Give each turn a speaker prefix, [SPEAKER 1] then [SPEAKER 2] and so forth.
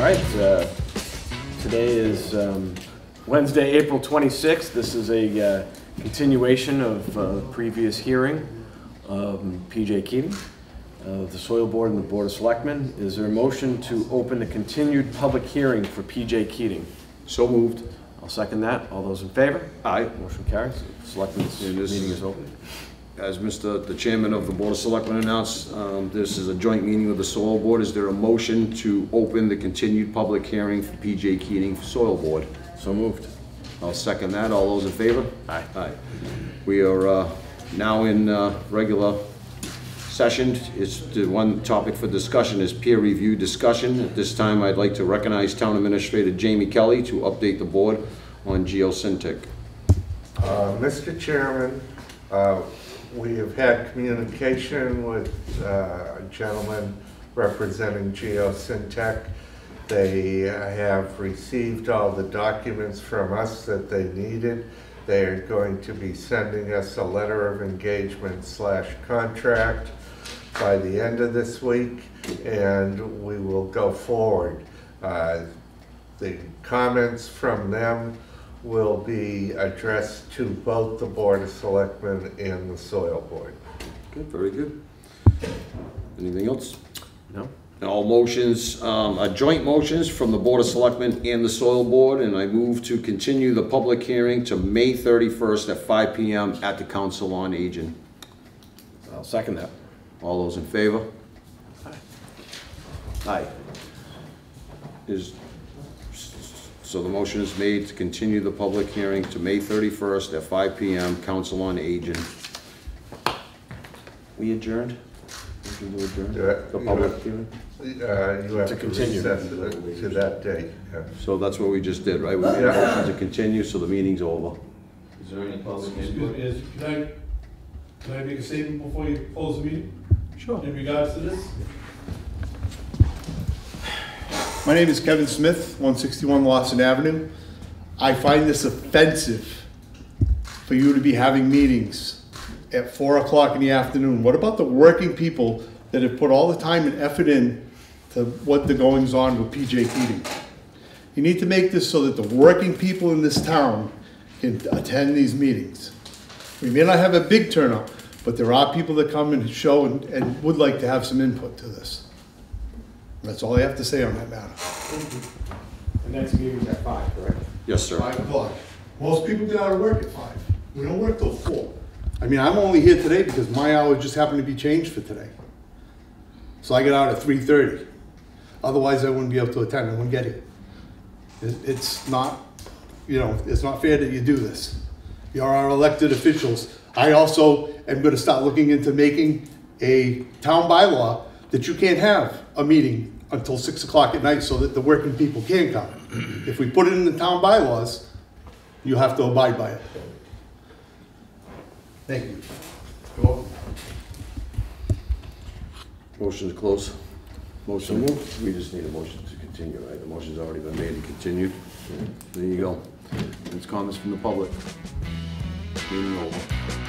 [SPEAKER 1] All right, uh, today is um, Wednesday, April 26th. This is a uh, continuation of uh, previous hearing of PJ Keating, the Soil Board and the Board of Selectmen. Is there a motion to open a continued public hearing for PJ Keating?
[SPEAKER 2] So moved.
[SPEAKER 1] I'll second that. All those in favor?
[SPEAKER 2] Aye.
[SPEAKER 1] Motion carries. Selectmen's meeting is open.
[SPEAKER 2] As Mr. the Chairman of the Board of Selectmen announced, um, this is a joint meeting with the Soil Board. Is there a motion to open the continued public hearing for PJ Keating Soil Board?
[SPEAKER 1] So moved.
[SPEAKER 2] I'll second that. All those in favor?
[SPEAKER 1] Aye.
[SPEAKER 2] Aye. We are uh, now in uh, regular session. It's the one topic for discussion is peer review discussion. At this time, I'd like to recognize Town Administrator Jamie Kelly to update the board on geosyntec.
[SPEAKER 3] Uh, Mr. Chairman, uh, we have had communication with uh, a gentleman representing Geosyntec. They have received all the documents from us that they needed. They are going to be sending us a letter of engagement slash contract by the end of this week, and we will go forward. Uh, The comments from them will be addressed to both the Board of Selectmen and the Soil Board.
[SPEAKER 2] Good, very good. Anything else?
[SPEAKER 1] No?
[SPEAKER 2] All motions, um, are joint motions from the Board of Selectmen and the Soil Board, and I move to continue the public hearing to May thirty-first at five P M at the Council on Aging.
[SPEAKER 1] I'll second that.
[SPEAKER 2] All those in favor?
[SPEAKER 1] Aye.
[SPEAKER 2] Aye. Is, so the motion is made to continue the public hearing to May thirty-first at five P M, Council on Aging. We adjourned? Motion to adjourn?
[SPEAKER 3] Do it.
[SPEAKER 2] The public hearing?
[SPEAKER 3] Uh, You have
[SPEAKER 1] To
[SPEAKER 3] to
[SPEAKER 1] continue.
[SPEAKER 3] recess it to that date. yeah.
[SPEAKER 2] So that's what we just did, right? We made a
[SPEAKER 3] Yeah.
[SPEAKER 2] motion to continue, so the meeting's over.
[SPEAKER 4] Is there any public input?
[SPEAKER 5] is, can I, can I make a statement before you close the meeting
[SPEAKER 2] Sure.
[SPEAKER 5] in regards to this?
[SPEAKER 6] My name is Kevin Smith, 161 Lawson Avenue. I find this offensive for you to be having meetings at 4 o'clock in the afternoon. What about the working people that have put all the time and effort in to what the goings on with PJ Keating? You need to make this so that the working people in this town can attend these meetings. We may not have a big turnout, but there are people that come and show and, and would like to have some input to this. That's all I have to say on that matter.
[SPEAKER 1] The next meeting's at five, correct?
[SPEAKER 2] Yes, sir.
[SPEAKER 6] Five o'clock. Most people get out of work at five. We don't work till four. I mean, I'm only here today because my hour just happened to be changed for today. So I get out at three thirty. Otherwise, I wouldn't be able to attend. I wouldn't get here. It, it's not, you know, it's not fair that you do this. You're our elected officials. I also am gonna start looking into making a town bylaw that you can't have a meeting until six o'clock at night so that the working people can come. If we put it in the town bylaws, you have to abide by it. Thank you.
[SPEAKER 2] Motion to close. Motion. We just need a motion to continue, right? The motion's already been made and continued. There you go. It's comments from the public. Meeting over.